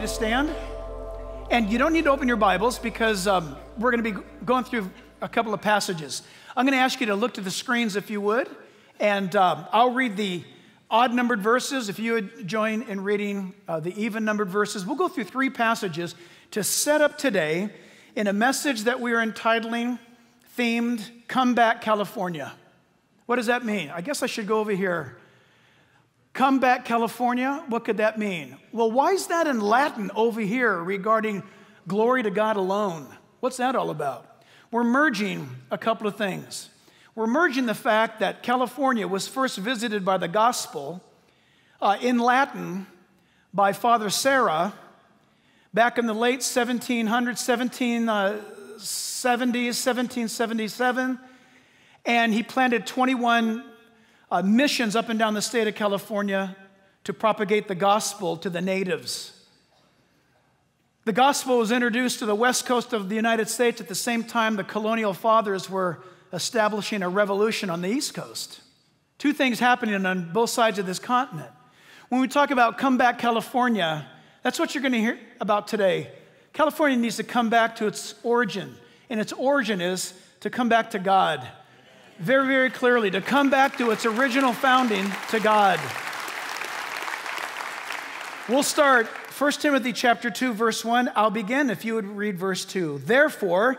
you to stand. And you don't need to open your Bibles because um, we're going to be going through a couple of passages. I'm going to ask you to look to the screens if you would, and um, I'll read the odd numbered verses. If you would join in reading uh, the even numbered verses, we'll go through three passages to set up today in a message that we are entitling, themed, Come Back California. What does that mean? I guess I should go over here. Come back, California? What could that mean? Well, why is that in Latin over here regarding glory to God alone? What's that all about? We're merging a couple of things. We're merging the fact that California was first visited by the gospel uh, in Latin by Father Serra back in the late 1700s, 1770s, 1777 and he planted 21 uh, missions up and down the state of California to propagate the gospel to the natives. The gospel was introduced to the west coast of the United States at the same time the colonial fathers were establishing a revolution on the east coast. Two things happening on both sides of this continent. When we talk about come back California, that's what you're going to hear about today. California needs to come back to its origin, and its origin is to come back to God very, very clearly to come back to its original founding to God. We'll start 1 Timothy chapter 2 verse 1. I'll begin if you would read verse 2. Therefore,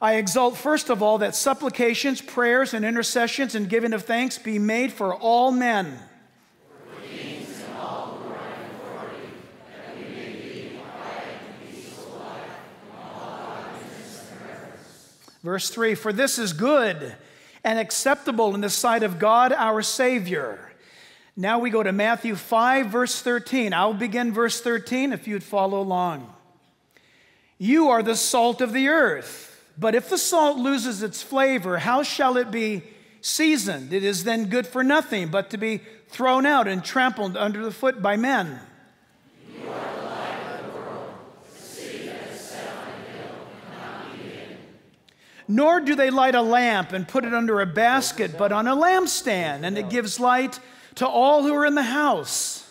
I exalt first of all that supplications, prayers and intercessions and giving of thanks be made for all men. Verse 3 For this is good and acceptable in the sight of God our Savior. Now we go to Matthew 5, verse 13. I'll begin verse 13 if you'd follow along. You are the salt of the earth, but if the salt loses its flavor, how shall it be seasoned? It is then good for nothing but to be thrown out and trampled under the foot by men. Nor do they light a lamp and put it under a basket, but on a lampstand, and it gives light to all who are in the house.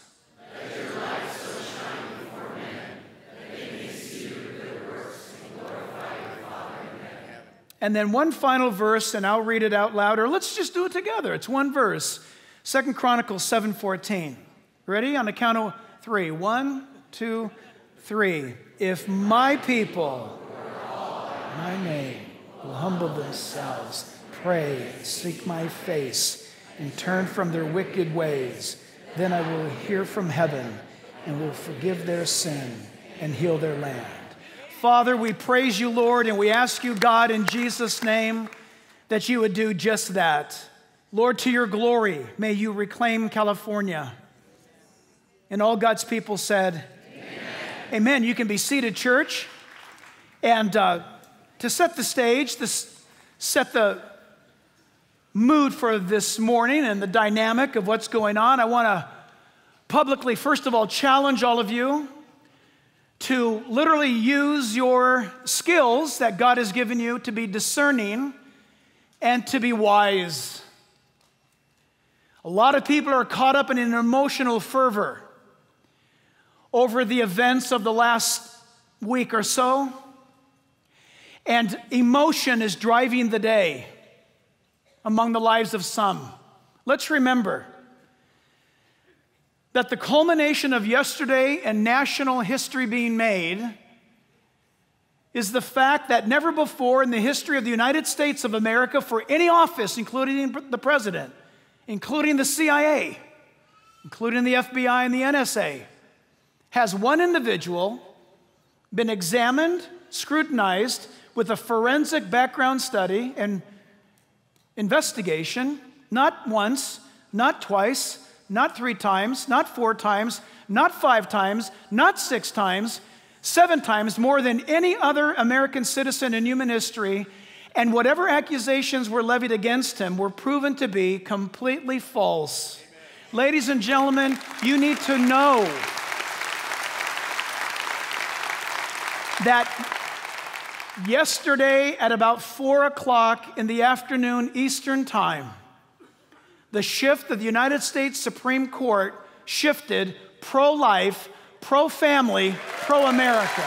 And then one final verse, and I'll read it out louder. Let's just do it together. It's one verse. Second Chronicles 7:14. Ready? On the count of three. One, two, three. If my people, my name, humble themselves, pray, seek my face, and turn from their wicked ways, then I will hear from heaven and will forgive their sin and heal their land. Father, we praise you, Lord, and we ask you, God, in Jesus' name, that you would do just that. Lord, to your glory, may you reclaim California. And all God's people said, Amen. Amen. You can be seated, church. And uh, to set the stage, to set the mood for this morning and the dynamic of what's going on, I want to publicly, first of all, challenge all of you to literally use your skills that God has given you to be discerning and to be wise. A lot of people are caught up in an emotional fervor over the events of the last week or so. And emotion is driving the day among the lives of some. Let's remember that the culmination of yesterday and national history being made is the fact that never before in the history of the United States of America, for any office, including the president, including the CIA, including the FBI and the NSA, has one individual been examined, scrutinized, with a forensic background study and investigation, not once, not twice, not three times, not four times, not five times, not six times, seven times more than any other American citizen in human history. And whatever accusations were levied against him were proven to be completely false. Amen. Ladies and gentlemen, you need to know that Yesterday, at about four o'clock in the afternoon Eastern Time, the shift of the United States Supreme Court shifted pro life, pro family, pro America.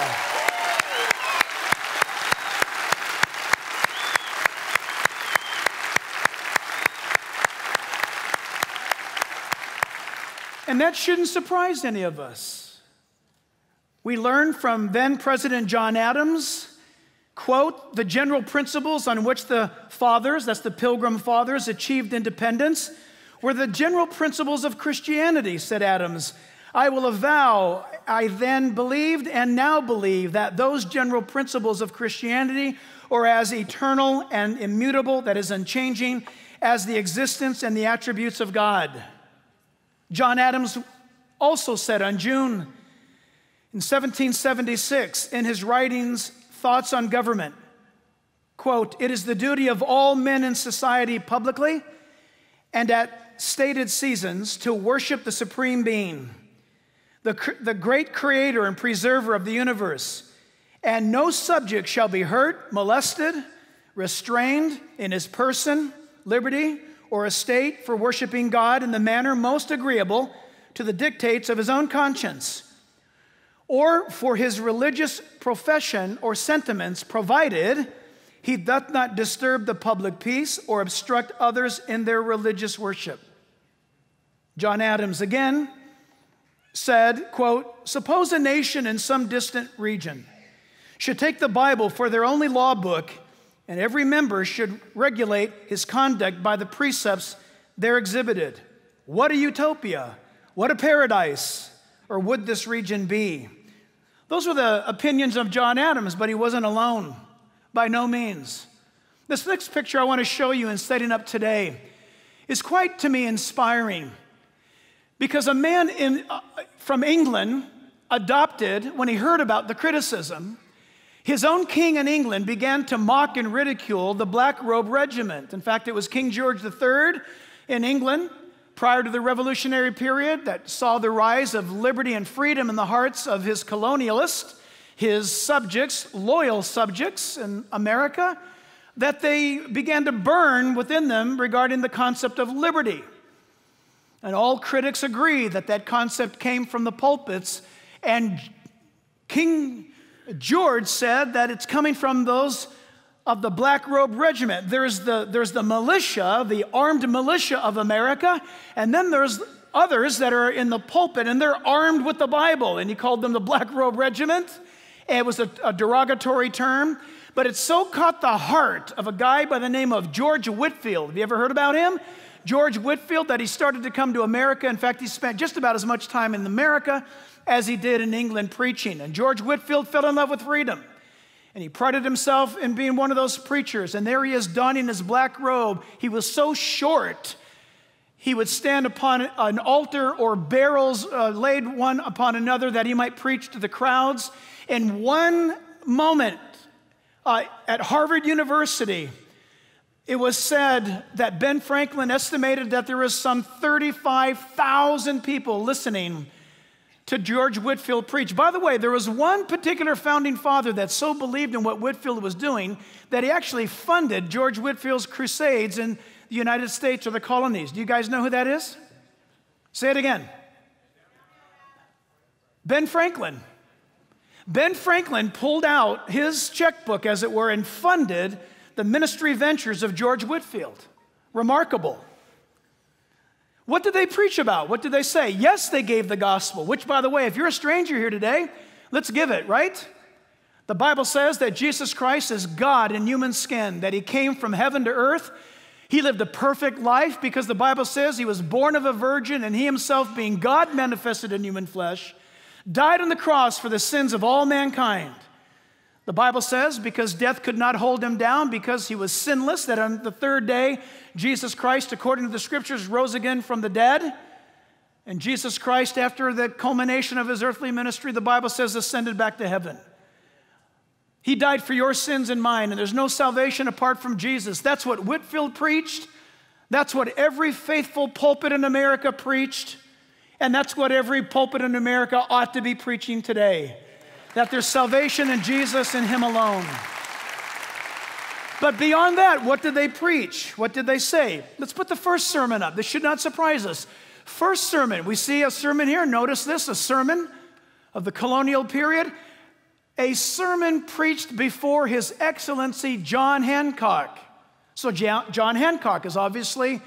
And that shouldn't surprise any of us. We learned from then President John Adams, quote, the general principles on which the fathers, that's the Pilgrim Fathers, achieved independence were the general principles of Christianity, said Adams. I will avow, I then believed and now believe that those general principles of Christianity are as eternal and immutable, that is unchanging, as the existence and the attributes of God. John Adams also said on June in 1776 in his writings, Thoughts on Government, quote, It is the duty of all men in society publicly and at stated seasons to worship the Supreme Being, the, the great creator and preserver of the universe, and no subject shall be hurt, molested, restrained in his person, liberty, or estate for worshiping God in the manner most agreeable to the dictates of his own conscience, or for his religious profession or sentiments, provided he doth not disturb the public peace or obstruct others in their religious worship. John Adams again said, quote, suppose a nation in some distant region should take the Bible for their only law book and every member should regulate his conduct by the precepts there exhibited. What a utopia! What a paradise! Or would this region be? Those were the opinions of John Adams, but he wasn't alone, by no means. This next picture I want to show you in setting up today is quite to me inspiring because a man in, uh, from England adopted, when he heard about the criticism, his own king in England began to mock and ridicule the Black Robe Regiment. In fact, it was King George III in England prior to the Revolutionary period that saw the rise of liberty and freedom in the hearts of his colonialists, his subjects, loyal subjects in America, that they began to burn within them regarding the concept of liberty. And all critics agree that that concept came from the pulpits, and King George said that it's coming from those of the Black Robe Regiment. There's the, there's the militia, the armed militia of America, and then there's others that are in the pulpit and they're armed with the Bible. And he called them the Black Robe Regiment. It was a, a derogatory term, but it so caught the heart of a guy by the name of George Whitefield. Have you ever heard about him? George Whitefield, that he started to come to America. In fact, he spent just about as much time in America as he did in England preaching. And George Whitefield fell in love with freedom. And he prided himself in being one of those preachers. And there he is donning his black robe. He was so short, he would stand upon an altar or barrels uh, laid one upon another that he might preach to the crowds. In one moment uh, at Harvard University, it was said that Ben Franklin estimated that there was some 35,000 people listening to George Whitefield preach. By the way, there was one particular founding father that so believed in what Whitefield was doing that he actually funded George Whitefield's crusades in the United States or the colonies. Do you guys know who that is? Say it again. Ben Franklin. Ben Franklin pulled out his checkbook, as it were, and funded the ministry ventures of George Whitefield. Remarkable. What did they preach about? What did they say? Yes, they gave the gospel, which, by the way, if you're a stranger here today, let's give it, right? The Bible says that Jesus Christ is God in human skin, that he came from heaven to earth. He lived a perfect life because the Bible says he was born of a virgin and he himself, being God manifested in human flesh, died on the cross for the sins of all mankind. The Bible says because death could not hold him down, because he was sinless, that on the third day, Jesus Christ, according to the scriptures, rose again from the dead. And Jesus Christ, after the culmination of his earthly ministry, the Bible says, ascended back to heaven. He died for your sins and mine, and there's no salvation apart from Jesus. That's what Whitefield preached. That's what every faithful pulpit in America preached. And that's what every pulpit in America ought to be preaching today that there's salvation in Jesus and Him alone. But beyond that, what did they preach? What did they say? Let's put the first sermon up. This should not surprise us. First sermon, we see a sermon here. Notice this a sermon of the colonial period, a sermon preached before His Excellency John Hancock. So, John Hancock is obviously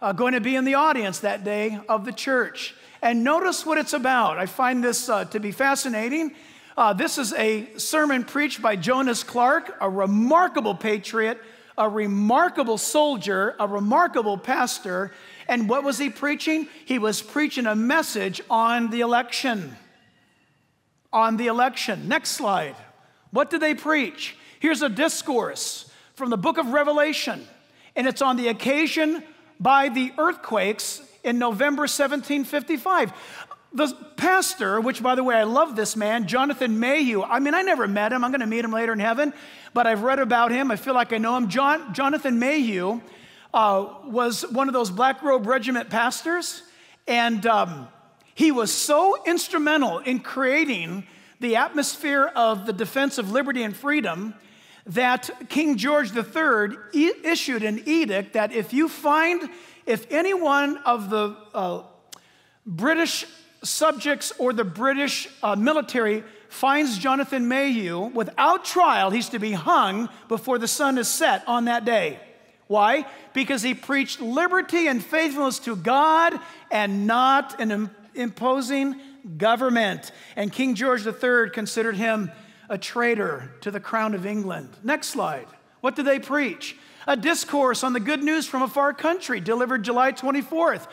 uh, going to be in the audience that day of the church. And notice what it's about. I find this uh, to be fascinating. Uh, this is a sermon preached by Jonas Clarke, a remarkable patriot, a remarkable soldier, a remarkable pastor. And what was he preaching? He was preaching a message on the election. On the election. Next slide. What did they preach? Here's a discourse from the book of Revelation, and it's on the occasion by the earthquakes in November 1755. The pastor, which by the way, I love this man, Jonathan Mayhew. I mean, I never met him. I'm going to meet him later in heaven, but I've read about him. I feel like I know him. John, Jonathan Mayhew uh, was one of those Black Robe Regiment pastors, and um, he was so instrumental in creating the atmosphere of the defense of liberty and freedom that King George III e- issued an edict that if you find, if any one of the uh, British subjects or the British uh, military finds Jonathan Mayhew without trial, he's to be hung before the sun is set on that day. Why? Because he preached liberty and faithfulness to God and not an imposing government. And King George III considered him a traitor to the crown of England. Next slide. What did they preach? A discourse on the good news from a far country delivered July 24th.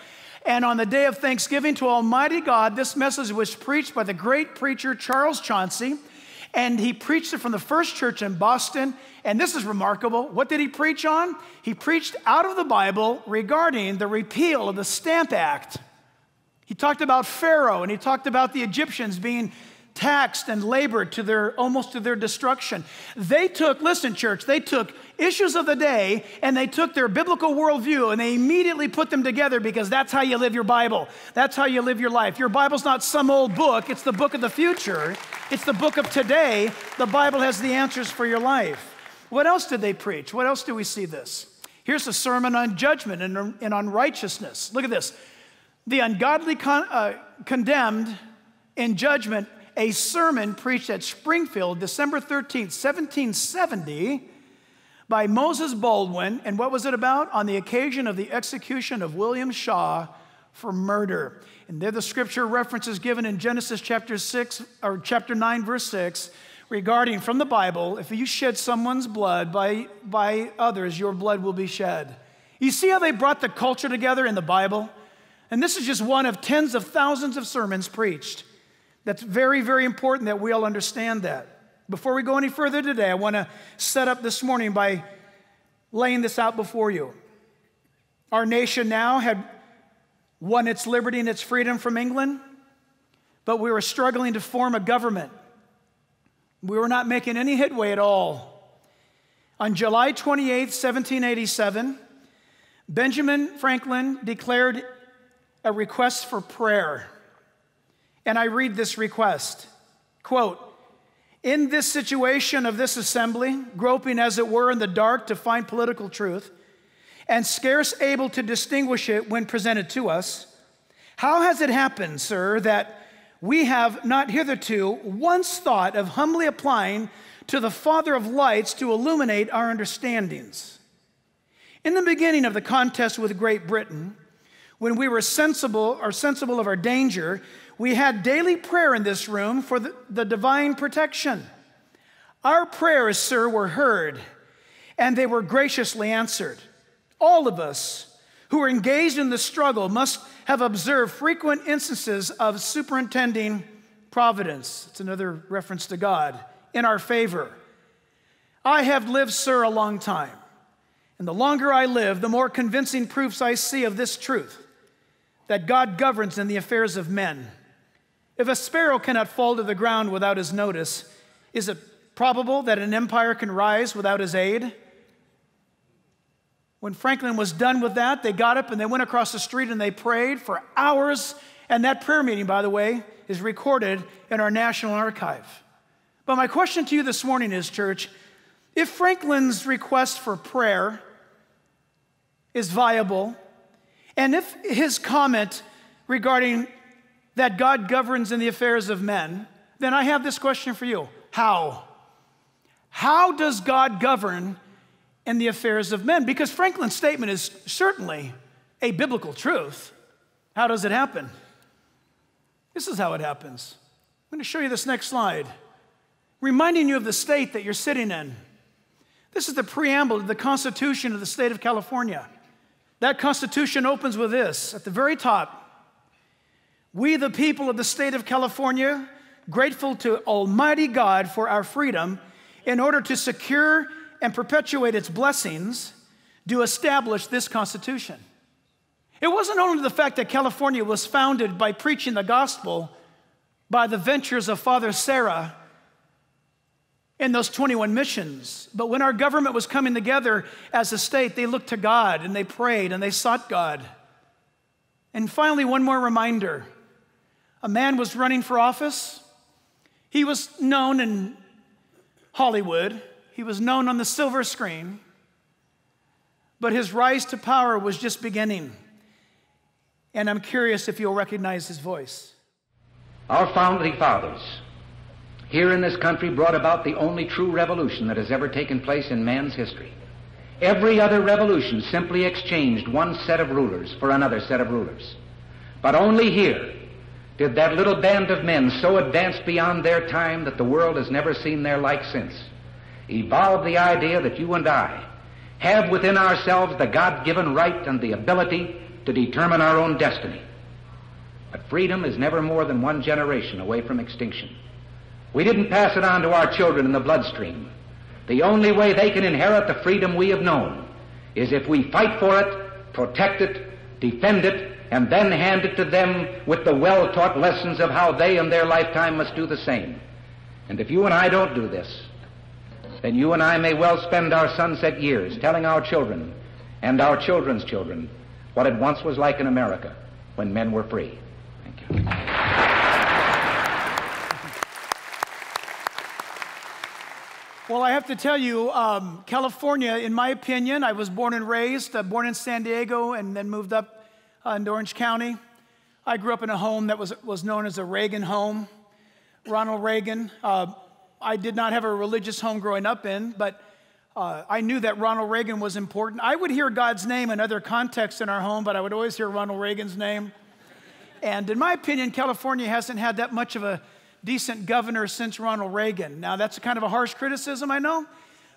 And on the day of Thanksgiving to Almighty God, this message was preached by the great preacher Charles Chauncy. And he preached it from the first church in Boston. And this is remarkable. What did he preach on? He preached out of the Bible regarding the repeal of the Stamp Act. He talked about Pharaoh and he talked about the Egyptians being taxed and labored to their almost to their destruction. They took, listen, church, they took issues of the day and they took their biblical worldview and they immediately put them together because that's how you live your Bible. That's how you live your life. Your Bible's not some old book, it's the book of the future, it's the book of today. The Bible has the answers for your life. What else did they preach? What else do we see this? Here's a sermon on judgment and, and on righteousness. Look at this. The ungodly con, uh, condemned in judgment a sermon preached at Springfield, December 13th, 1770, by Moses Baldwin. And what was it about? On the occasion of the execution of William Shaw for murder. And there the scripture references given in Genesis chapter 6 or chapter 9 verse 6 regarding from the Bible, if you shed someone's blood by by others, your blood will be shed. You see how they brought the culture together in the Bible? And this is just one of tens of thousands of sermons preached. That's very, very important that we all understand that. Before we go any further today, I want to set up this morning by laying this out before you. Our nation now had won its liberty and its freedom from England, but we were struggling to form a government. We were not making any headway at all. On July 28, 1787, Benjamin Franklin declared a request for prayer. And I read this request quote, in this situation of this assembly, groping as it were in the dark to find political truth, and scarce able to distinguish it when presented to us, how has it happened, sir, that we have not hitherto once thought of humbly applying to the Father of lights to illuminate our understandings? In the beginning of the contest with Great Britain, when we were sensible or sensible of our danger, we had daily prayer in this room for the, the divine protection. Our prayers, sir, were heard and they were graciously answered. All of us who are engaged in the struggle must have observed frequent instances of superintending providence. It's another reference to God in our favor. I have lived, sir, a long time. And the longer I live, the more convincing proofs I see of this truth that God governs in the affairs of men. If a sparrow cannot fall to the ground without his notice, is it probable that an empire can rise without his aid? When Franklin was done with that, they got up and they went across the street and they prayed for hours. And that prayer meeting, by the way, is recorded in our National Archive. But my question to you this morning is, church, if Franklin's request for prayer is viable, and if his comment regarding that God governs in the affairs of men, then I have this question for you How? How does God govern in the affairs of men? Because Franklin's statement is certainly a biblical truth. How does it happen? This is how it happens. I'm going to show you this next slide, reminding you of the state that you're sitting in. This is the preamble to the Constitution of the state of California. That Constitution opens with this at the very top We, the people of the state of California, grateful to Almighty God for our freedom, in order to secure and perpetuate its blessings, do establish this Constitution. It wasn't only the fact that California was founded by preaching the gospel by the ventures of Father Serra in those 21 missions. But when our government was coming together as a state, they looked to God and they prayed and they sought God. And finally, one more reminder a man was running for office. He was known in Hollywood, he was known on the silver screen, but his rise to power was just beginning. And I'm curious if you'll recognize his voice. Our founding fathers here in this country brought about the only true revolution that has ever taken place in man's history. Every other revolution simply exchanged one set of rulers for another set of rulers. But only here did that little band of men so advance beyond their time that the world has never seen their like since evolve the idea that you and I have within ourselves the God given right and the ability to determine our own destiny. But freedom is never more than one generation away from extinction. We didn't pass it on to our children in the bloodstream. The only way they can inherit the freedom we have known is if we fight for it, protect it, defend it, and then hand it to them with the well taught lessons of how they in their lifetime must do the same. And if you and I don't do this, then you and I may well spend our sunset years telling our children and our children's children what it once was like in America when men were free. Thank you. Well, I have to tell you, um, California, in my opinion, I was born and raised, uh, born in San Diego and then moved up uh, into Orange County. I grew up in a home that was, was known as a Reagan home, Ronald Reagan. Uh, I did not have a religious home growing up in, but uh, I knew that Ronald Reagan was important. I would hear God's name in other contexts in our home, but I would always hear Ronald Reagan's name. And in my opinion, California hasn't had that much of a decent governor since Ronald Reagan. Now, that's a kind of a harsh criticism, I know,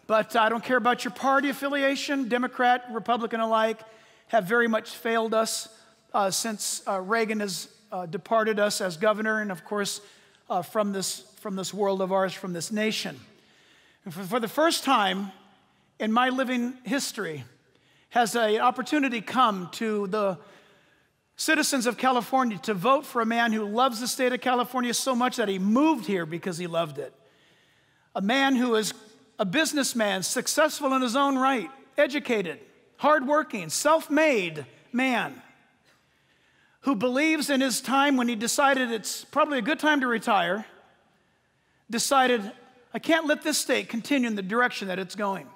but I don't care about your party affiliation. Democrat, Republican alike have very much failed us uh, since uh, Reagan has uh, departed us as governor, and of course, uh, from, this, from this world of ours, from this nation. And for, for the first time in my living history, has an opportunity come to the citizens of California to vote for a man who loves the state of California so much that he moved here because he loved it. A man who is a businessman, successful in his own right, educated, hardworking, self made man who believes in his time when he decided it's probably a good time to retire, decided, I can't let this state continue in the direction that it's going.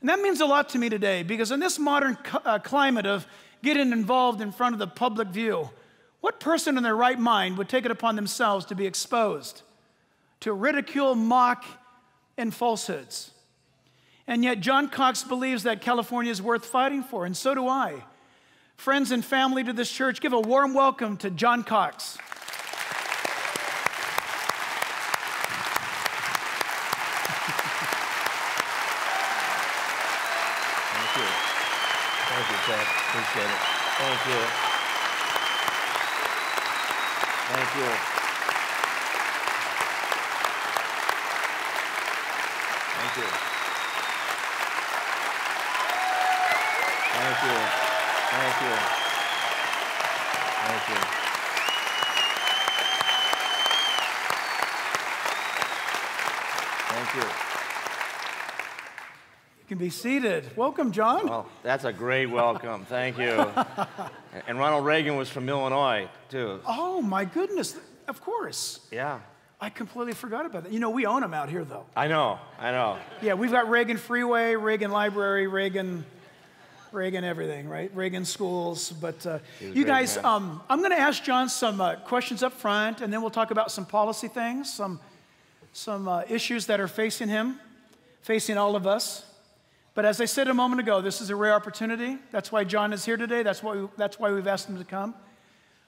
And that means a lot to me today because in this modern uh, climate of getting involved in front of the public view. What person in their right mind would take it upon themselves to be exposed to ridicule, mock, and falsehoods? And yet, John Cox believes that California is worth fighting for, and so do I. Friends and family to this church, give a warm welcome to John Cox. Thank you. Thank you, Ted. Appreciate it. Thank you. Thank you. Thank you. Thank you. Thank you. Thank you. Thank you can be seated. Welcome, John. Well, that's a great welcome. Thank you. and Ronald Reagan was from Illinois, too. Oh, my goodness. Of course. Yeah. I completely forgot about that. You know, we own them out here, though. I know, I know. Yeah, we've got Reagan Freeway, Reagan Library, Reagan Reagan, everything, right? Reagan schools. But uh, He was a you guys, um, I'm going to ask John some uh, questions up front, and then we'll talk about some policy things, some, some uh, issues that are facing him, facing all of us. But as I said a moment ago, this is a rare opportunity. That's why John is here today. That's why, we, that's why we've asked him to come.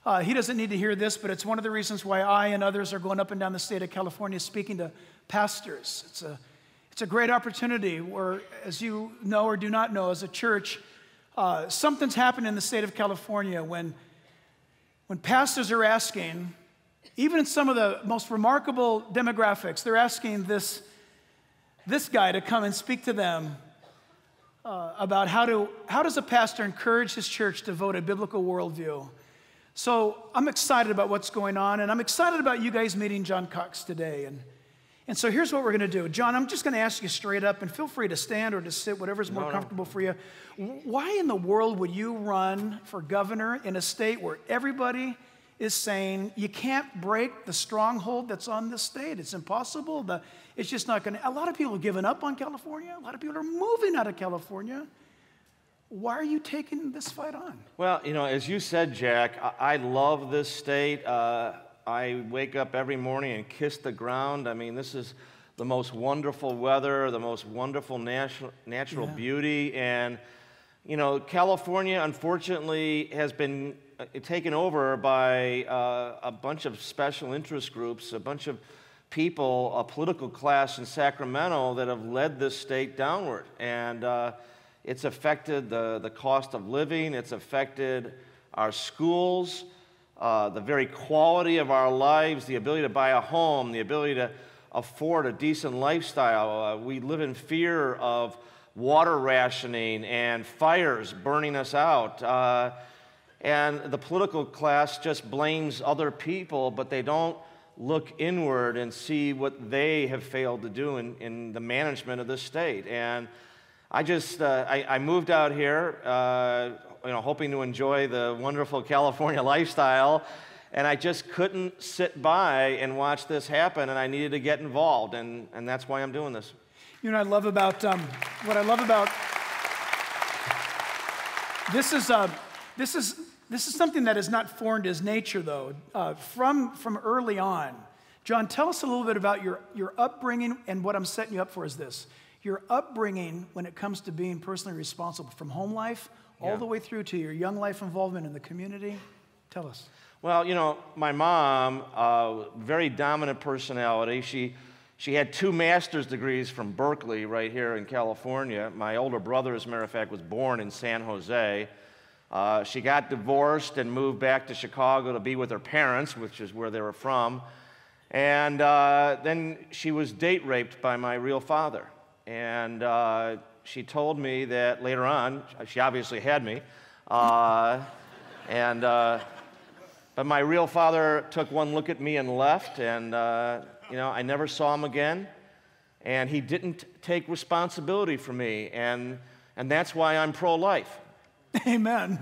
Uh, he doesn't need to hear this, but it's one of the reasons why I and others are going up and down the state of California speaking to pastors. It's a, it's a great opportunity where, as you know or do not know, as a church, uh, something's happened in the state of California when, when pastors are asking, even in some of the most remarkable demographics, they're asking this, this guy to come and speak to them uh, about how, to, how does a pastor encourage his church to vote a biblical worldview. So I'm excited about what's going on, and I'm excited about you guys meeting John Cox today. And, and so here's what we're going to do. John, I'm just going to ask you straight up, and feel free to stand or to sit, whatever's more No, no. comfortable for you. Why in the world would you run for governor in a state where everybody is saying you can't break the stronghold that's on this state? It's impossible. The, it's just not going to. A lot of people have given up on California, a lot of people are moving out of California. Why are you taking this fight on? Well, you know, as you said, Jack, I, I love this state. Uh, I wake up every morning and kiss the ground. I mean, this is the most wonderful weather, the most wonderful natural, natural Yeah. beauty. And, you know, California, unfortunately, has been taken over by uh, a bunch of special interest groups, a bunch of people, a political class in Sacramento that have led this state downward. And uh, it's affected the, the cost of living, it's affected our schools, uh, the very quality of our lives, the ability to buy a home, the ability to afford a decent lifestyle. Uh, we live in fear of water rationing and fires burning us out. And the political class just blames other people, but they don't look inward and see what they have failed to do in, in the management of this state. And I just, uh, I, I moved out here, uh, you know, hoping to enjoy the wonderful California lifestyle. And I just couldn't sit by and watch this happen, and I needed to get involved, and, and that's why I'm doing this. You know, I love about um, what I love about this is uh, this is this is something that is not foreign to his nature, though. Uh, from from early on, John, tell us a little bit about your your upbringing and what I'm setting you up for is this: your upbringing when it comes to being personally responsible, from home life all Yeah. the way through to your young life involvement in the community. Tell us. Well, you know, my mom, uh, very dominant personality. She, she had two master's degrees from Berkeley, right here in California. My older brother, as a matter of fact, was born in San Jose. Uh, she got divorced and moved back to Chicago to be with her parents, which is where they were from. And uh, then she was date raped by my real father. And uh, she told me that later on, she obviously had me. Uh, and uh, but my real father took one look at me and left, and uh, you know I never saw him again. And he didn't take responsibility for me, and and that's why I'm pro-life. Amen.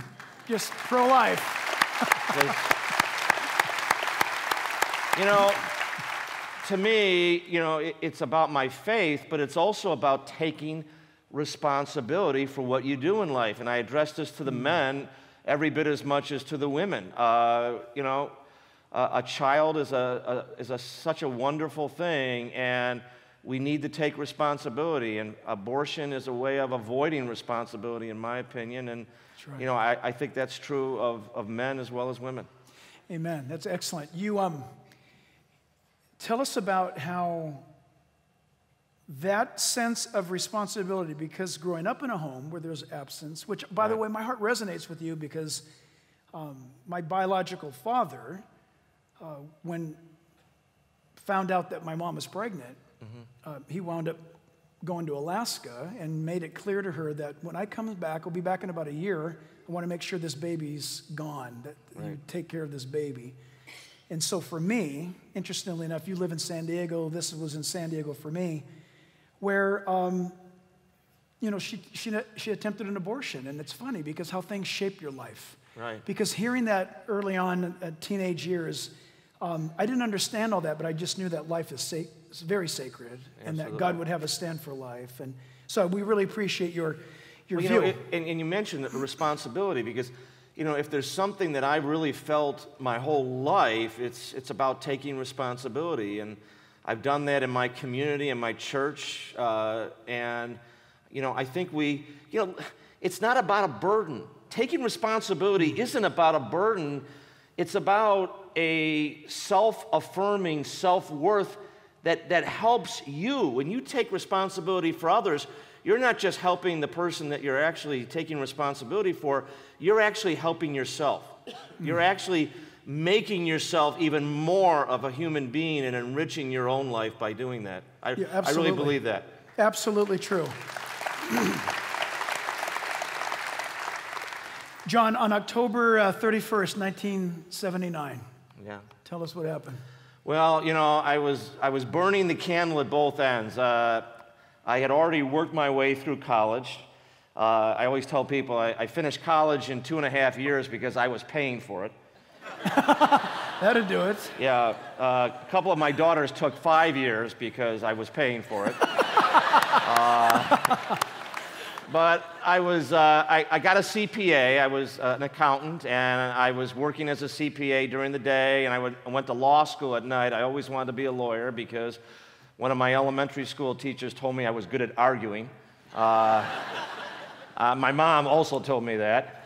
Just pro life. you know, to me, you know, it- it's about my faith, but it's also about taking responsibility for what you do in life. And I address this to the men every bit as much as to the women. Uh, you know, a, a child is, a, a, is a, such a wonderful thing, and we need to take responsibility. And abortion is a way of avoiding responsibility, in my opinion. And, right. you know, I, I think that's true of, of men as well as women. Amen. That's excellent. You um, tell us about how that sense of responsibility, because growing up in a home where there's absence, which, by the way, my heart resonates with you because um, my biological father, uh, when found out that my mom was pregnant, uh, he wound up going to Alaska and made it clear to her that when I come back, I'll be back in about a year. I want to make sure this baby's gone, that you take care of this baby. And so for me, interestingly enough, you live in San Diego. This was in San Diego for me, where um, you know she, she she attempted an abortion, and it's funny because how things shape your life. Right. Because hearing that early on, at teenage years, um, I didn't understand all that, but I just knew that life is, sa- is very sacred, and that God would have us stand for life. And so we really appreciate your your Well, you view. know, it, and, and you mentioned the responsibility because, you know, if there's something that I really felt my whole life, it's, it's about taking responsibility. And I've done that in my community, in my church. Uh, and, you know, I think we, you know, it's not about a burden. Taking responsibility isn't about a burden, it's about a self affirming self worth that, that helps you. When you take responsibility for others, you're not just helping the person that you're actually taking responsibility for, you're actually helping yourself. You're actually making yourself even more of a human being and enriching your own life by doing that. I, Yeah, I really absolutely. believe that. Absolutely true. John, on October uh, 31st, 1979, Yeah. tell us what happened. Well, you know, I was, I was burning the candle at both ends. Uh, I had already worked my way through college. Uh, I always tell people I, I finished college in two and a half years because I was paying for it. That'd do it. Yeah, uh, a couple of my daughters took five years because I was paying for it. But I was, uh, I, I got a CPA. I was uh, an accountant, and I was working as a CPA during the day, and I, would, I went to law school at night. I always wanted to be a lawyer because one of my elementary school teachers told me I was good at arguing. Uh, uh, my mom also told me that.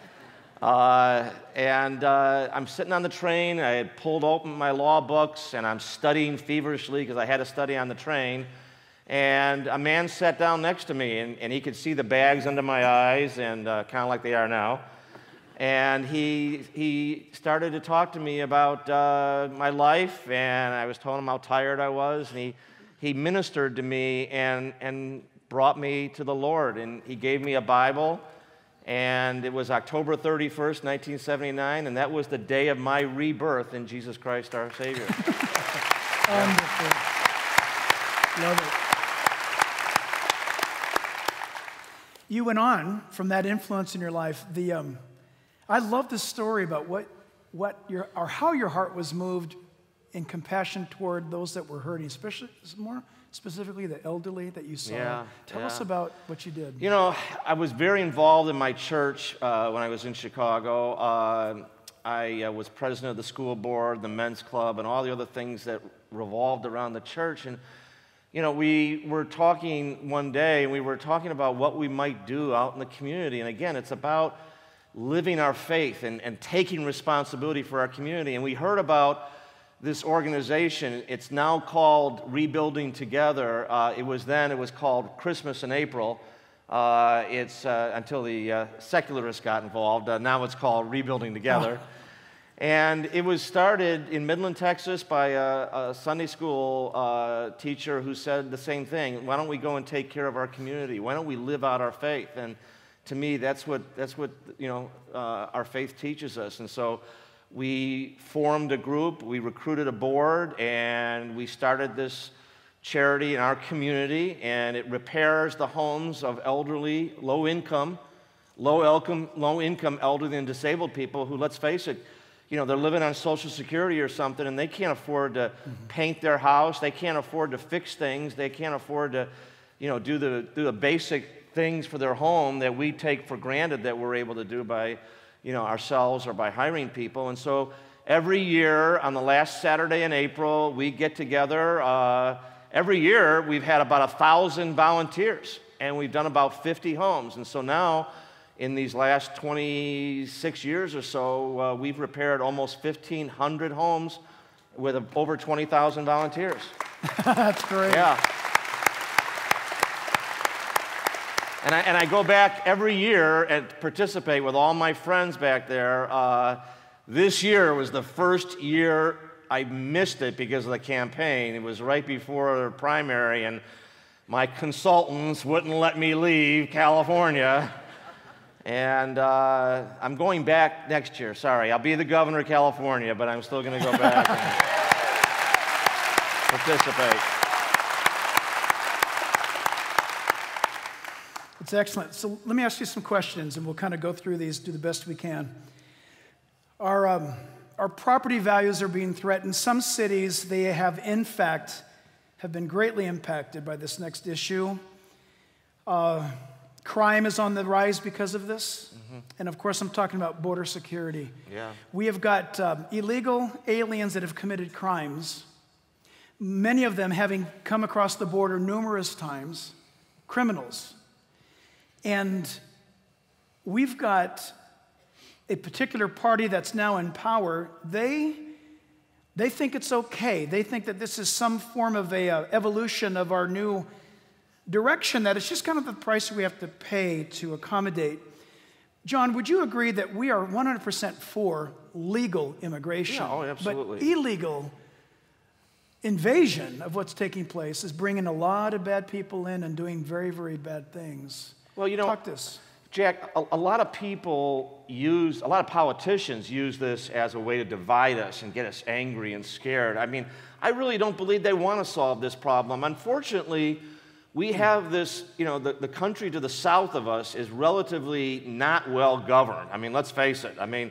Uh, and uh, I'm sitting on the train. I had pulled open my law books and I'm studying feverishly because I had to study on the train. And a man sat down next to me and, and he could see the bags under my eyes and uh, kind of like they are now. And he, he started to talk to me about uh, my life, and I was telling him how tired I was. And he, he ministered to me and, and brought me to the Lord. And he gave me a Bible, and it was October 31st, 1979, and that was the day of my rebirth in Jesus Christ our Savior. Wonderful. Love it. You went on from that influence in your life. The, um, I love the story about what, what your, or how your heart was moved in compassion toward those that were hurting, especially more specifically the elderly that you saw. Yeah, Tell us about what you did. You know, I was very involved in my church uh, when I was in Chicago. Uh, I uh, was president of the school board, the men's club, and all the other things that revolved around the church. And, you know, we were talking one day, and we were talking about what we might do out in the community. And again, it's about living our faith and, and taking responsibility for our community. And we heard about this organization. It's now called Rebuilding Together. Uh, it was then, it was called Christmas in April. Uh, it's uh, until the uh, secularists got involved. Uh, now it's called Rebuilding Together. And it was started in Midland, Texas by a, a Sunday school uh, teacher who said the same thing. Why don't we go and take care of our community? Why don't we live out our faith? And to me, that's what, that's what you know, uh, our faith teaches us. And so we formed a group, we recruited a board, and we started this charity in our community. And it repairs the homes of elderly, low income, low income, low income elderly and disabled people who, let's face it, you know, they're living on Social Security or something, and they can't afford to paint their house. They can't afford to fix things. They can't afford to, you know, do the, do the basic things for their home that we take for granted that we're able to do by, you know, ourselves or by hiring people. And so every year on the last Saturday in April, we get together. Uh, every year we've had about a thousand volunteers, and we've done about 50 homes. And so now in these last 26 years or so, uh, we've repaired almost 1,500 homes with over 20,000 volunteers. That's great. Yeah. And I, and I go back every year and participate with all my friends back there. Uh, this year was the first year I missed it because of the campaign. It was right before the primary, and my consultants wouldn't let me leave California. And uh, I'm going back next year. Sorry, I'll be the governor of California, but I'm still going to go back and participate. It's excellent. So let me ask you some questions, and we'll kind of go through these, do the best we can. Our, um, our property values are being threatened. Some cities, they have, in fact, have been greatly impacted by this next issue. Uh, Crime is on the rise because of this. And of course, I'm talking about border security. Yeah. We have got um, illegal aliens that have committed crimes, many of them having come across the border numerous times, criminals. And we've got a particular party that's now in power. They, they think it's okay. They think that this is some form of a uh, evolution of our new direction that it's just kind of the price we have to pay to accommodate. John, would you agree that we are 100% for legal immigration? Yeah, oh, absolutely. But illegal invasion of what's taking place is bringing a lot of bad people in and doing very, very bad things. Well, you know, Talk this. Jack, a, a lot of people use, a lot of politicians use this as a way to divide us and get us angry and scared. I mean, I really don't believe they want to solve this problem. Unfortunately, we have this, you know, the, the country to the south of us is relatively not well governed. I mean, let's face it. I mean,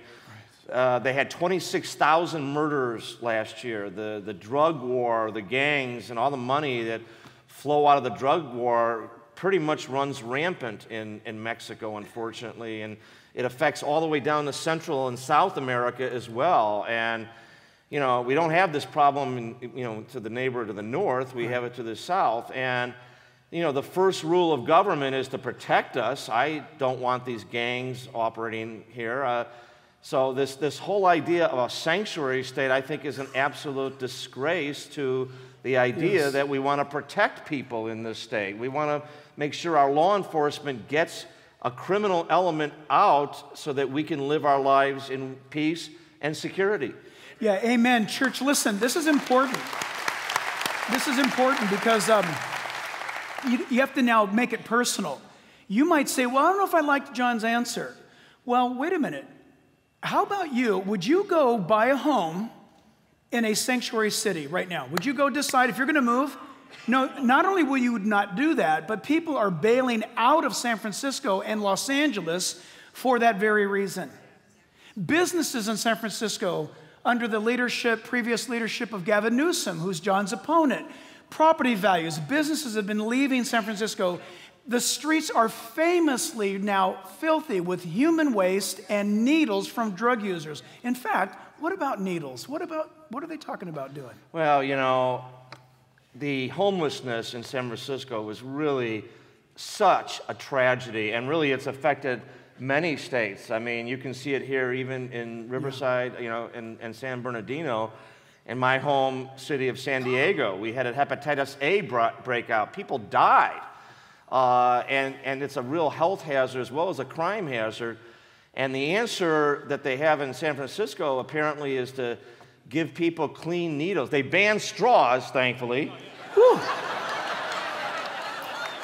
uh, they had 26,000 murders last year. The, the drug war, the gangs, and all the money that flow out of the drug war pretty much runs rampant in, in Mexico, unfortunately. And it affects all the way down to Central and South America as well. And, you know, we don't have this problem, in, you know, to the neighbor to the north. We have it to the south. And, you know, the first rule of government is to protect us. I don't want these gangs operating here. Uh, so this, this whole idea of a sanctuary state, I think, is an absolute disgrace to the idea Yes. that we want to protect people in this state. We want to make sure our law enforcement gets a criminal element out so that we can live our lives in peace and security. Yeah, amen. Church, listen, this is important. This is important because um, you, you have to now make it personal. You might say, Well, I don't know if I liked John's answer. Well, wait a minute. How about you? Would you go buy a home in a sanctuary city right now? Would you go decide if you're going to move? No, not only will you not do that, but people are bailing out of San Francisco and Los Angeles for that very reason. Businesses in San Francisco, under the leadership, previous leadership of Gavin Newsom, who's John's opponent, property values, businesses have been leaving San Francisco. The streets are famously now filthy with human waste and needles from drug users. In fact, what about needles? What about what are they talking about doing? Well, you know, the homelessness in San Francisco was really such a tragedy, and really it's affected many states. I mean, you can see it here even in Riverside, you know, and, and San Bernardino. In my home city of San Diego, we had a hepatitis A breakout. People died. Uh, and, and it's a real health hazard as well as a crime hazard. And the answer that they have in San Francisco apparently is to give people clean needles. They banned straws, thankfully.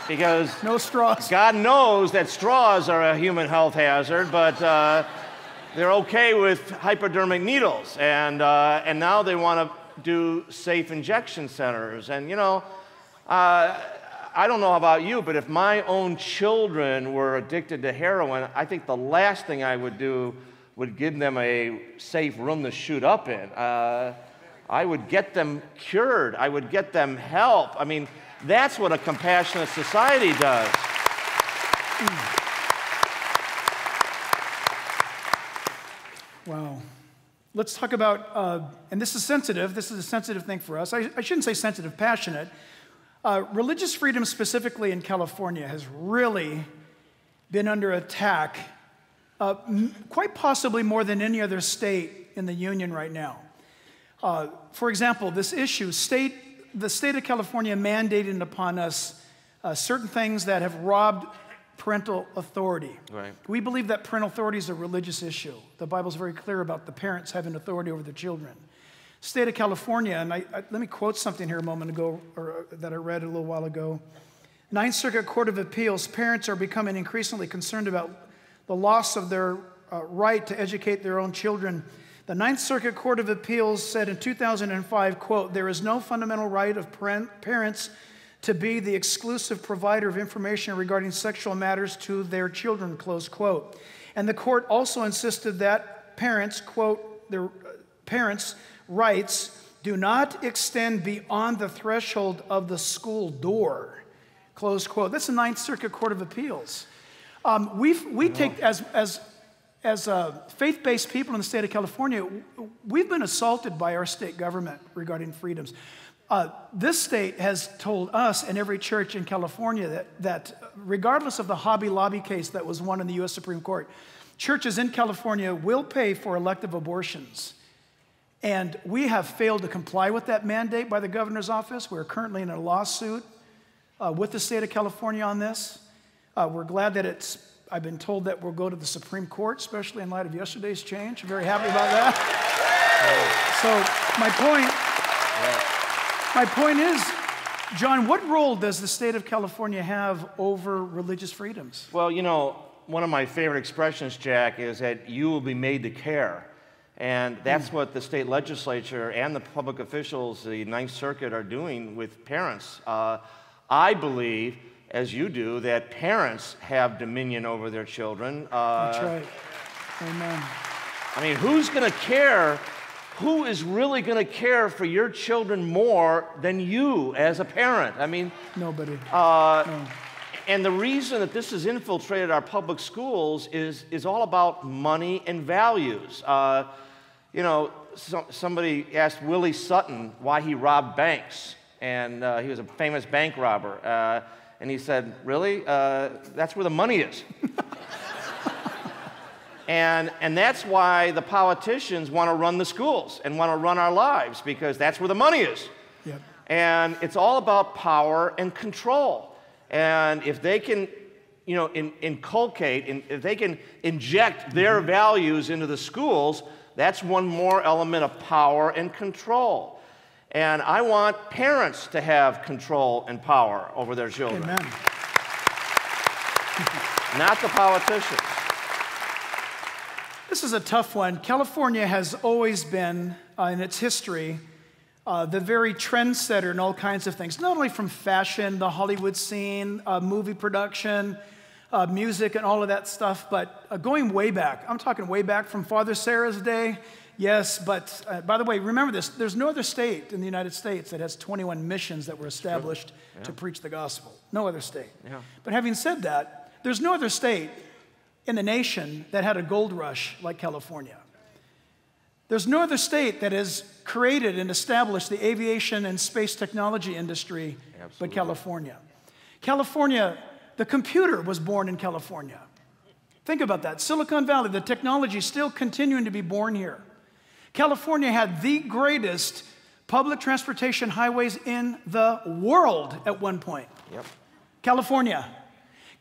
because No straws. God knows that straws are a human health hazard, but uh, they're okay with hypodermic needles. And, uh, and now they want to do safe injection centers. And, you know, uh, I don't know about you, but if my own children were addicted to heroin, I think the last thing I would do would give them a safe room to shoot up in. Uh, I would get them cured. I would get them help. I mean, that's what a compassionate society does. Wow. Let's talk about, uh, and this is sensitive, this is a sensitive thing for us. I, I shouldn't say sensitive, passionate. Uh, religious freedom, specifically in California, has really been under attack, uh, m- quite possibly more than any other state in the union right now. Uh, for example, this issue, state, the state of California mandated upon us uh, certain things that have robbed parental authority. Right. We believe that parental authority is a religious issue. The Bible's very clear about the parents having authority over their children. State of California, and I, I, let me quote something here a moment ago, or uh, that I read a little while ago. Ninth Circuit Court of Appeals, parents are becoming increasingly concerned about the loss of their uh, right to educate their own children. The Ninth Circuit Court of Appeals said in 2005, quote, there is no fundamental right of parent, parents to be the exclusive provider of information regarding sexual matters to their children, close quote. And the court also insisted that parents, quote, their uh, parents' rights do not extend beyond the threshold of the school door, close quote. That's the Ninth Circuit Court of Appeals. Um, we've, we take, as, as, as uh, faith based people in the state of California, we've been assaulted by our state government regarding freedoms. Uh, this state has told us and every church in California that, that, regardless of the Hobby Lobby case that was won in the US Supreme Court, churches in California will pay for elective abortions. And we have failed to comply with that mandate by the governor's office. We're currently in a lawsuit uh, with the state of California on this. Uh, we're glad that it's, I've been told that we'll go to the Supreme Court, especially in light of yesterday's change. I'm very happy about that. So, my point, my point is, John, what role does the state of California have over religious freedoms? Well, you know, one of my favorite expressions, Jack, is that you will be made to care. And that's mm. what the state legislature and the public officials, the Ninth Circuit, are doing with parents. Uh, I believe, as you do, that parents have dominion over their children. Uh, that's right. Amen. I mean, who's going to care? Who is really going to care for your children more than you as a parent? I mean, nobody. Uh, no. And the reason that this has infiltrated our public schools is, is all about money and values. Uh, you know, so, somebody asked Willie Sutton why he robbed banks and uh, he was a famous bank robber. Uh, and he said, Really? Uh, that's where the money is. and, and that's why the politicians want to run the schools and want to run our lives, because that's where the money is. Yep. And it's all about power and control. And if they can, you know, in, inculcate, in, if they can inject their mm-hmm. values into the schools, that's one more element of power and control. And I want parents to have control and power over their children. Amen. Not the politicians. This is a tough one. California has always been, uh, in its history, uh, the very trendsetter in all kinds of things, not only from fashion, the Hollywood scene, uh, movie production, uh, music, and all of that stuff, but uh, going way back. I'm talking way back from Father Serra's day Yes, but uh, by the way, remember this there's no other state in the United States that has 21 missions that were established yeah. to preach the gospel. No other state. Yeah. But having said that, there's no other state in the nation that had a gold rush like California. There's no other state that has created and established the aviation and space technology industry Absolutely. but California. California, the computer was born in California. Think about that. Silicon Valley, the technology is still continuing to be born here. California had the greatest public transportation highways in the world at one point. Yep. California.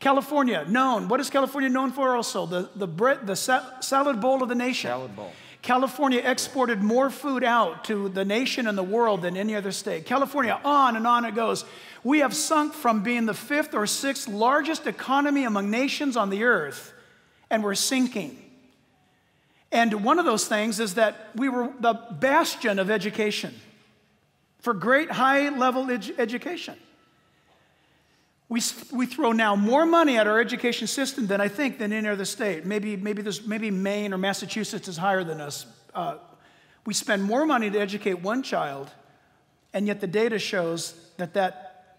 California, known. What is California known for also? The, the, bread, the sa- salad bowl of the nation. Salad bowl. California exported more food out to the nation and the world than any other state. California, on and on it goes. We have sunk from being the fifth or sixth largest economy among nations on the earth, and we're sinking. And one of those things is that we were the bastion of education for great high level ed- education. We, we throw now more money at our education system than I think than any other state. Maybe, maybe, there's, maybe Maine or Massachusetts is higher than us. Uh, we spend more money to educate one child, and yet the data shows that that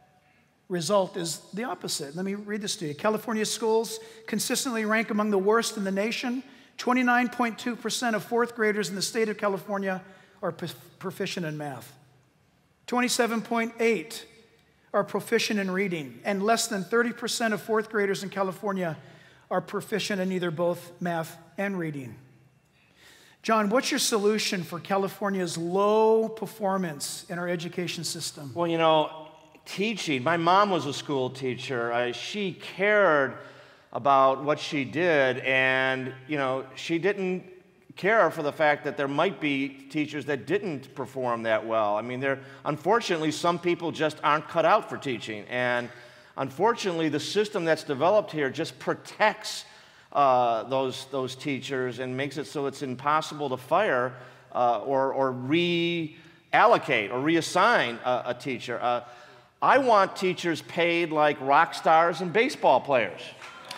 result is the opposite. Let me read this to you. California schools consistently rank among the worst in the nation 29.2% of fourth graders in the state of California are proficient in math. 27.8 are proficient in reading, and less than 30% of fourth graders in California are proficient in either both math and reading. John, what's your solution for California's low performance in our education system? Well, you know, teaching, my mom was a school teacher. Uh, she cared about what she did, and you know, she didn't care for the fact that there might be teachers that didn't perform that well. I mean, there unfortunately some people just aren't cut out for teaching, and unfortunately, the system that's developed here just protects uh, those those teachers and makes it so it's impossible to fire uh, or or reallocate or reassign a, a teacher. Uh, I want teachers paid like rock stars and baseball players.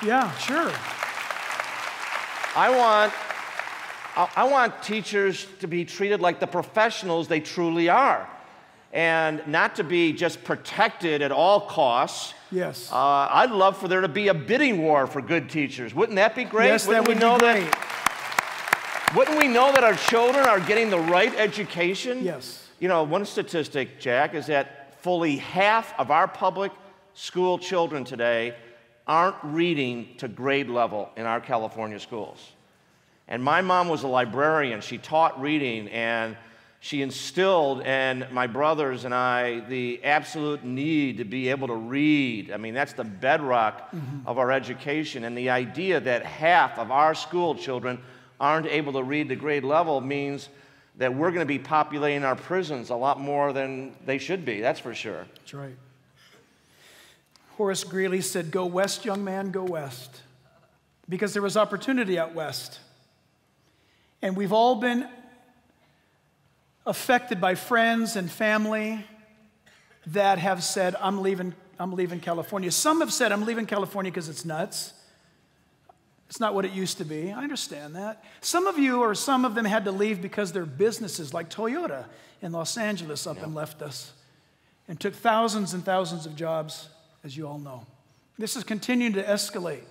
Yeah, sure. I want, I want teachers to be treated like the professionals they truly are. and not to be just protected at all costs. Yes. Uh, I'd love for there to be a bidding war for good teachers. Wouldn't that be great? yes, Wouldn't that would we know be great. that? Wouldn't we know that our children are getting the right education? Yes. You know, one statistic, Jack, is that fully half of our public school children today aren't reading to grade level in our California schools. And my mom was a librarian. She taught reading and she instilled in my brothers and I the absolute need to be able to read. I mean, that's the bedrock mm-hmm. of our education. And the idea that half of our school children aren't able to read the grade level means that we're going to be populating our prisons a lot more than they should be, that's for sure. That's right. Horace Greeley said, Go west, young man, go west. Because there was opportunity out west. And we've all been affected by friends and family that have said, I'm leaving, I'm leaving California. Some have said, I'm leaving California because it's nuts. It's not what it used to be. I understand that. Some of you, or some of them, had to leave because their businesses, like Toyota in Los Angeles, up and left us and took thousands and thousands of jobs, as you all know. This is continuing to escalate.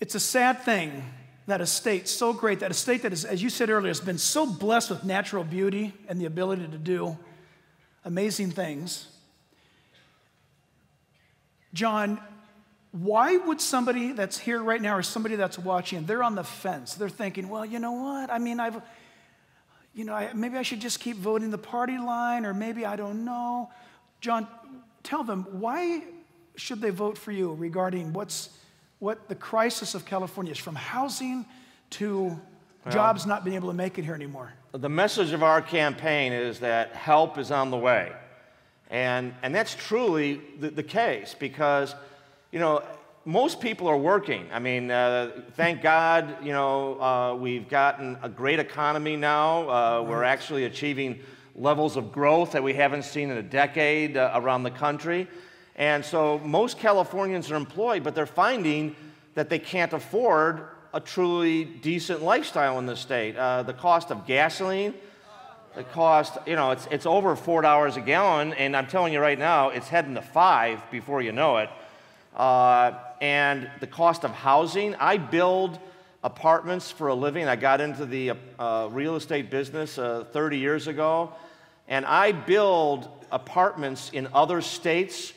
It's a sad thing that a state so great, that a state that is, as you said earlier, has been so blessed with natural beauty and the ability to do amazing things. John, why would somebody that's here right now or somebody that's watching, they're on the fence. They're thinking, well, you know what? I mean, I've, you know, I, maybe I should just keep voting the party line, or maybe I don't know. John, tell them why should they vote for you regarding what's what the crisis of California is from housing to jobs not being able to make it here anymore. The message of our campaign is that help is on the way. And, and that's truly the, the case because, you know, most people are working. I mean, uh, thank God, you know, uh, we've gotten a great economy now. Uh, we're actually achieving levels of growth that we haven't seen in a decade uh, around the country. And so most Californians are employed, but they're finding that they can't afford a truly decent lifestyle in the state. Uh, the cost of gasoline, the cost, you know, it's, it's over $4 a gallon, and I'm telling you right now, it's heading to five before you know it. Uh, and the cost of housing, I build apartments for a living. I got into the uh, real estate business uh, 30 years ago, and I build apartments in other states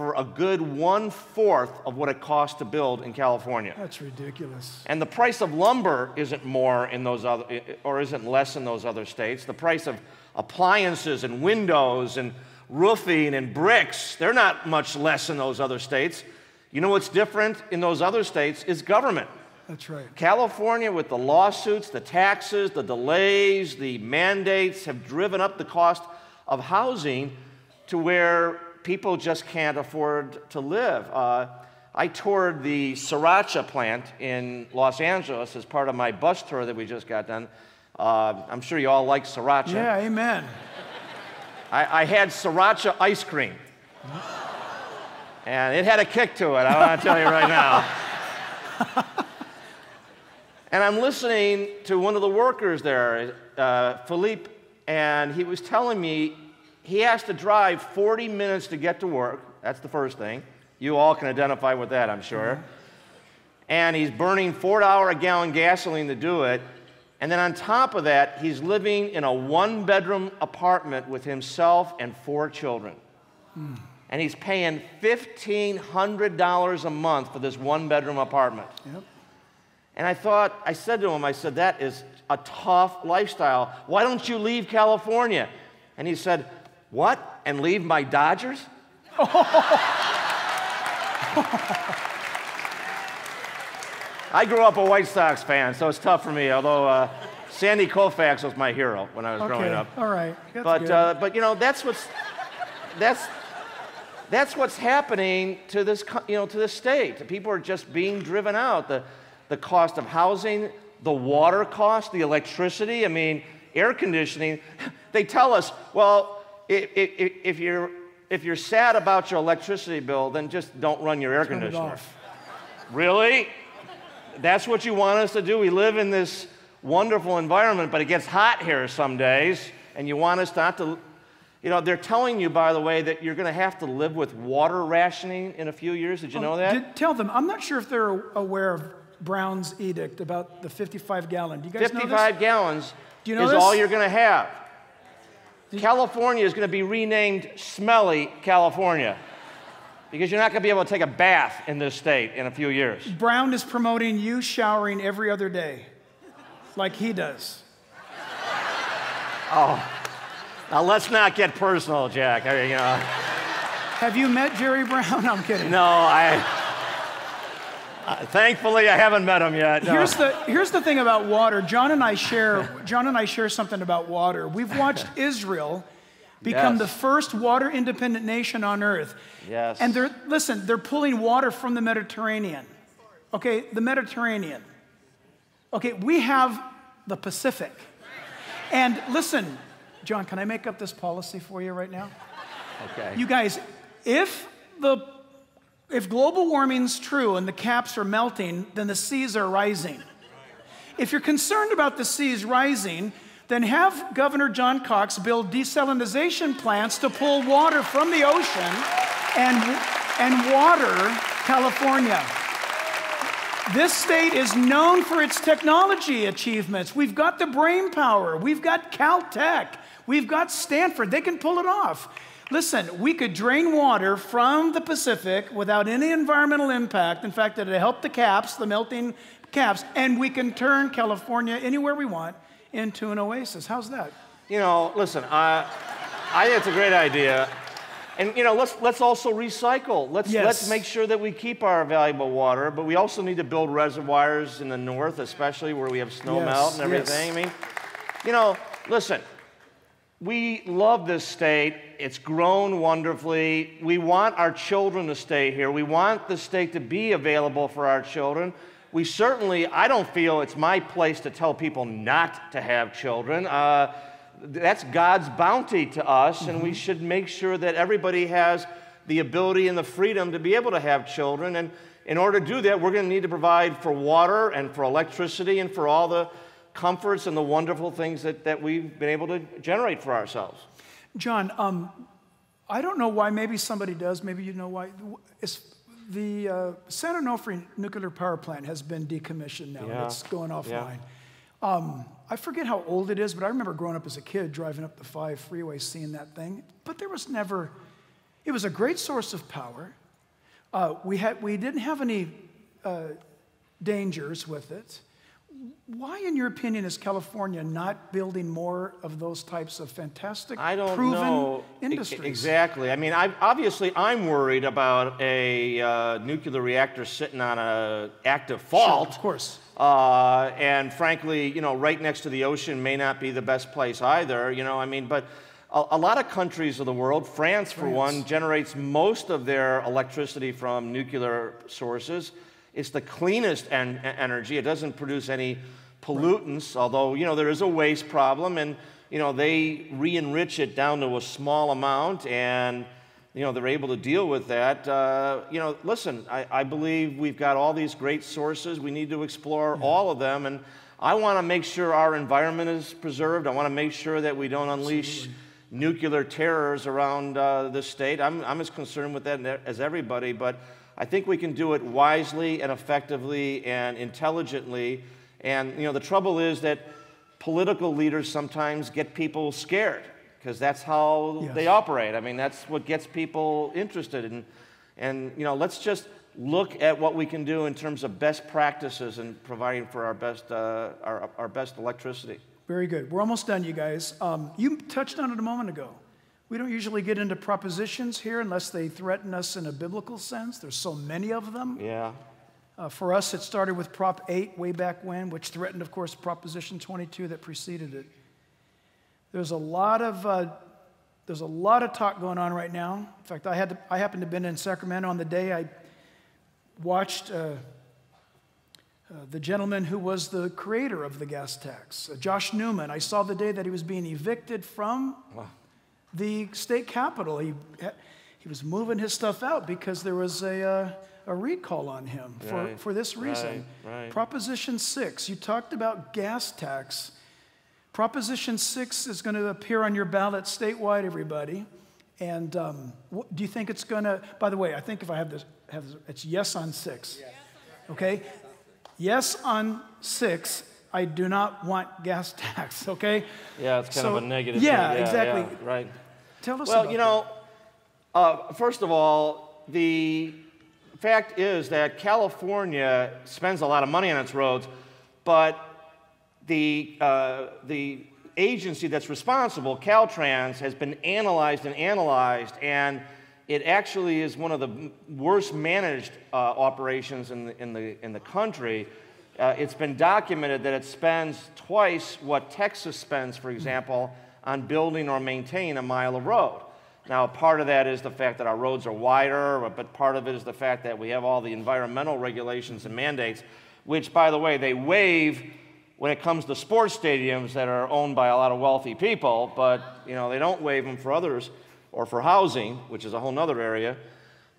for a good one fourth of what it costs to build in California. That's ridiculous. And the price of lumber isn't more in those other, or isn't less in those other states. The price of appliances and windows and roofing and bricks, they're not much less in those other states. You know what's different in those other states is government. That's right. California, with the lawsuits, the taxes, the delays, the mandates, have driven up the cost of housing to where people just can't afford to live. Uh, I toured the Sriracha plant in Los Angeles as part of my bus tour that we just got done. Uh, I'm sure you all like Sriracha. Yeah, amen. I, I had Sriracha ice cream. And it had a kick to it, I want to tell you right now. and I'm listening to one of the workers there, uh, Philippe, and he was telling me he has to drive 40 minutes to get to work. That's the first thing. You all can identify with that, I'm sure. And he's burning $4 a gallon gasoline to do it. And then on top of that, he's living in a one bedroom apartment with himself and four children. And he's paying $1,500 a month for this one bedroom apartment. Yep. And I thought, I said to him, I said, that is a tough lifestyle. Why don't you leave California? And he said, What? And leave my Dodgers? I grew up a White Sox fan, so it's tough for me, although uh, Sandy Koufax was my hero when I was growing up. All right. That's But, uh, but you know, that's what's, that's, that's what's happening to this, you know, to this state. People are just being driven out. The, the cost of housing, the water cost, the electricity, I mean, air conditioning. They tell us, well, if, if, if, you're, if you're sad about your electricity bill, then just don't run your air Turn it conditioner. off. Really? That's what you want us to do? We live in this wonderful environment, but it gets hot here some days. and you want us not to. You know, they're telling you, by the way, that you're going to have to live with water rationing in a few years. Did you um, know that? Did, tell them. I'm not sure if they're aware of Brown's edict about the 55 gallon. Do you guys know 55 gallons Do you know is this? all you're going to have. California is going to be renamed Smelly California because you're not going to be able to take a bath in this state in a few years. Brown is promoting you showering every other day, like he does. Oh, now let's not get personal, Jack. I mean, you know, Have you met Jerry Brown? I'm kidding. no, I. uh, thankfully, I haven't met him yet. no. Here's the here's the thing about water. John and I share John and I share something about water. We've watched Israel become Yes. the first water independent nation on earth. Yes. And they're listen, they're pulling water from the Mediterranean. Okay, the Mediterranean. Okay, we have the Pacific. And listen, John, can I make up this policy for you right now? okay. You guys, if the if global warming's true and the caps are melting, then the seas are rising. If you're concerned about the seas rising, then have Governor John Cox build desalinization plants to pull water from the ocean and, and water California. This state is known for its technology achievements. We've got the brain power. We've got Caltech. We've got Stanford. They can pull it off. Listen, we could drain water from the Pacific without any environmental impact. In fact, it'd help the caps, the melting caps, and we can turn California anywhere we want into an oasis. How's that? You know, listen, I, I think it's a great idea. And you know, let's let's also recycle. Let's Yes. let's make sure that we keep our valuable water, but we also need to build reservoirs in the north, especially where we have snow Yes, melt and yes. everything. I mean, you know, listen, we love this state. It's grown wonderfully. We want our children to stay here. We want the state to be available for our children. We certainly, I don't feel it's my place to tell people not to have children. Uh, that's God's bounty to us, and we should make sure that everybody has the ability and the freedom to be able to have children. And in order to do that, we're going to need to provide for water and for electricity and for all the comforts and the wonderful things that, that we've been able to generate for ourselves. John, um, I don't know why. Maybe somebody does. Maybe you know why. It's, the uh, San Onofre nuclear power plant has been decommissioned now. Yeah. It's going offline. Yeah. Um, I forget how old it is, but I remember growing up as a kid driving up the 5 freeway seeing that thing. But there was never, it was a great source of power. Uh, we, had, we didn't have any uh, dangers with it. Why, in your opinion, is California not building more of those types of fantastic, I don't proven know industries? exactly. I mean, I, obviously, I'm worried about a uh, nuclear reactor sitting on a active fault. Of course. Uh, and frankly, you know, right next to the ocean may not be the best place either. You know, I mean, but a, a lot of countries of the world, France for France. one, generates most of their electricity from nuclear sources. It's the cleanest en- energy. It doesn't produce any pollutants, although you know there is a waste problem, and you know they re-enrich it down to a small amount, and you know they're able to deal with that. Uh, you know, listen, I, I believe we've got all these great sources. We need to explore all of them, and I want to make sure our environment is preserved. I want to make sure that we don't unleash nuclear terrors around uh, the state. I'm, I'm as concerned with that as everybody, but I think we can do it wisely and effectively and intelligently. And you know, the trouble is that political leaders sometimes get people scared because that's how Yes. they operate. I mean, that's what gets people interested in. And you know, let's just look at what we can do in terms of best practices and providing for our best, uh, our, our best electricity. Very good. We're almost done, you guys. Um, you touched on it a moment ago. We don't usually get into propositions here unless they threaten us in a biblical sense. There's so many of them. Yeah. Uh, for us, it started with Prop 8 way back when, which threatened, of course, Proposition 22 that preceded it. There's a lot of uh, there's a lot of talk going on right now. In fact, I had to, I happened to have been in Sacramento on the day I watched. Uh, uh, the gentleman who was the creator of the gas tax, uh, Josh Newman. I saw the day that he was being evicted from the state capitol. He, he was moving his stuff out because there was a, uh, a recall on him for, Right, for this reason. right, right. Proposition 6, you talked about gas tax. Proposition 6 is going to appear on your ballot statewide, everybody. And um, what, do you think it's going to, by the way, I think if I have this, have this it's yes on 6. Okay? Yes on 6. I do not want gas tax, okay? Yeah, it's kind So- of a negative. yeah, thing. exactly. yeah, right. Tell us Well, you know, uh, first of all, the fact is that California spends a lot of money on its roads, but the, uh, the agency that's responsible, Caltrans, has been analyzed and analyzed, and it actually is one of the worst managed uh, operations in the, in, the, in the country. Uh, it's been documented that it spends twice what Texas spends, for example, on building or maintaining a mile of road. Now, part of that is the fact that our roads are wider, but part of it is the fact that we have all the environmental regulations and mandates, which, by the way, they waive when it comes to sports stadiums that are owned by a lot of wealthy people, but you know they don't waive them for others or for housing, which is a whole other area.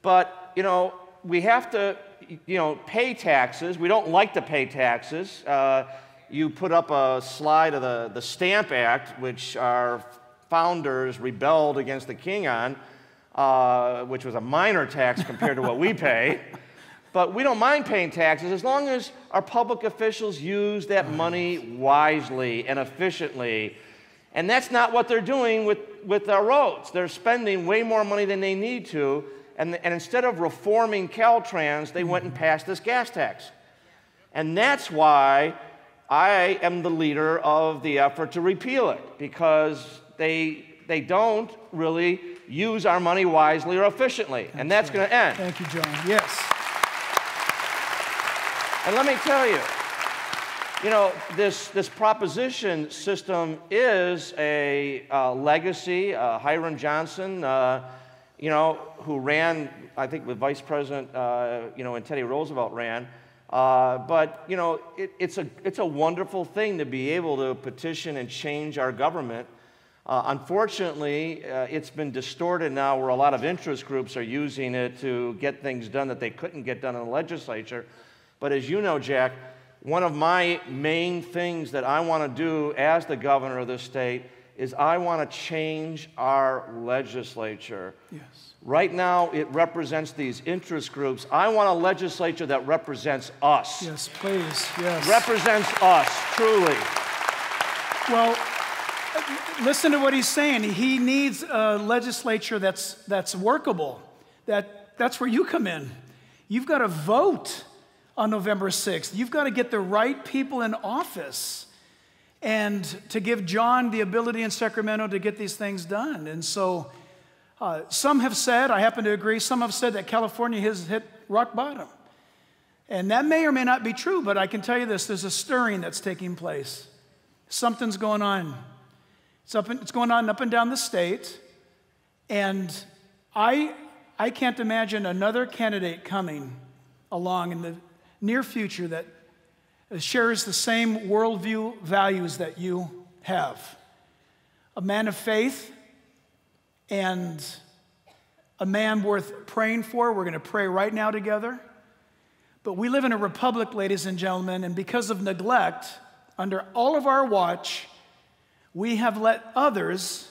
But you know we have to you know pay taxes. We don't like to pay taxes. Uh, you put up a slide of the, the Stamp Act, which our founders rebelled against the king on, uh, which was a minor tax compared to what we pay. But we don't mind paying taxes as long as our public officials use that money wisely and efficiently. And that's not what they're doing with, with our roads. They're spending way more money than they need to. And, and instead of reforming Caltrans, they went and passed this gas tax. And that's why I am the leader of the effort to repeal it, because they, they don't really use our money wisely or efficiently. And that's going to end. Thank you, John. Yes. And let me tell you, you know, this, this proposition system is a uh, legacy. Uh, Hiram Johnson, uh, you know, who ran, I think, with Vice President, uh, you know, and Teddy Roosevelt ran. Uh, but, you know, it, it's, a, it's a wonderful thing to be able to petition and change our government. Uh, unfortunately, uh, it's been distorted now where a lot of interest groups are using it to get things done that they couldn't get done in the legislature. But as you know, Jack, one of my main things that I want to do as the governor of this state is I want to change our legislature. Yes. Right now, it represents these interest groups. I want a legislature that represents us, Yes, please. Yes. represents us, truly. Well, listen to what he's saying. He needs a legislature that's, that's workable. That, that's where you come in. You've got to vote on November 6th. You've got to get the right people in office and to give John the ability in Sacramento to get these things done. And so uh, some have said, I happen to agree, some have said that California has hit rock bottom. And that may or may not be true, but I can tell you this there's a stirring that's taking place. Something's going on. It's, up and, it's going on up and down the state. And I, I can't imagine another candidate coming along in the near future that shares the same worldview values that you have. A man of faith and a man worth praying for. We're going to pray right now together. But we live in a republic, ladies and gentlemen, and because of neglect, under all of our watch, we have let others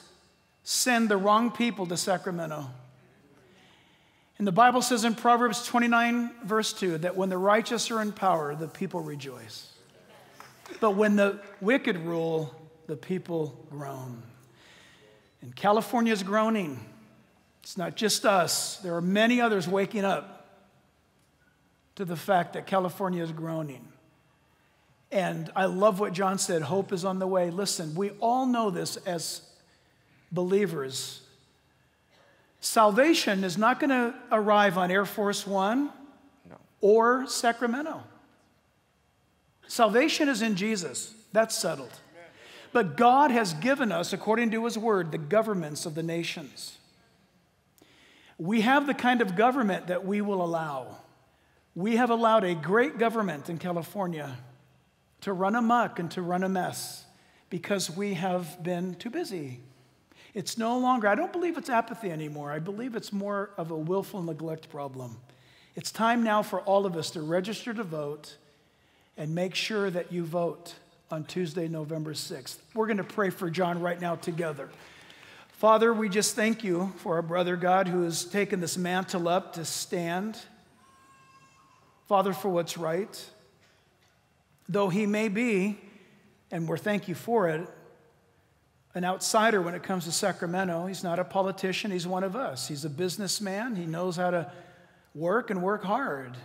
send the wrong people to Sacramento. And the Bible says in Proverbs 29, verse 2, that when the righteous are in power, the people rejoice. But when the wicked rule, the people groan. And California is groaning. It's not just us, there are many others waking up to the fact that California is groaning. And I love what John said hope is on the way. Listen, we all know this as believers. Salvation is not going to arrive on Air Force One or Sacramento. Salvation is in Jesus. That's settled. But God has given us, according to His word, the governments of the nations. We have the kind of government that we will allow. We have allowed a great government in California to run amok and to run a mess because we have been too busy. It's no longer, I don't believe it's apathy anymore. I believe it's more of a willful neglect problem. It's time now for all of us to register to vote and make sure that you vote on Tuesday, November 6th. We're going to pray for John right now together. Father, we just thank you for our brother God who has taken this mantle up to stand. Father, for what's right. Though he may be, and we're thank you for it, an outsider when it comes to Sacramento. He's not a politician, he's one of us. He's a businessman, he knows how to work and work hard.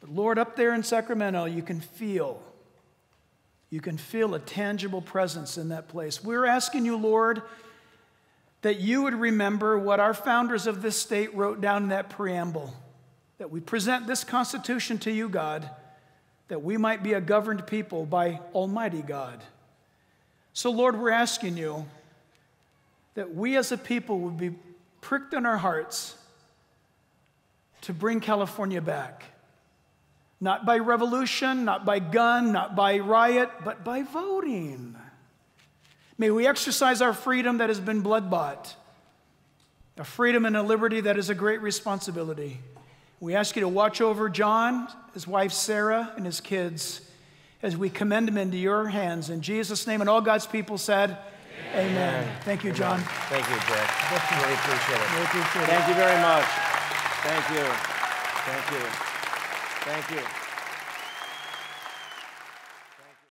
But Lord, up there in Sacramento, you can feel. You can feel a tangible presence in that place. We're asking you, Lord, that you would remember what our founders of this state wrote down in that preamble that we present this Constitution to you, God, that we might be a governed people by Almighty God. So, Lord, we're asking you that we as a people would be pricked in our hearts to bring California back. Not by revolution, not by gun, not by riot, but by voting. May we exercise our freedom that has been blood bought, a freedom and a liberty that is a great responsibility. We ask you to watch over John, his wife Sarah, and his kids as we commend them into your hands. In Jesus' name, and all God's people said, Amen. Amen. Thank you, John. Thank you, Jack. Really appreciate it. Really appreciate it. Thank you very much. Thank you. Thank you. Thank you.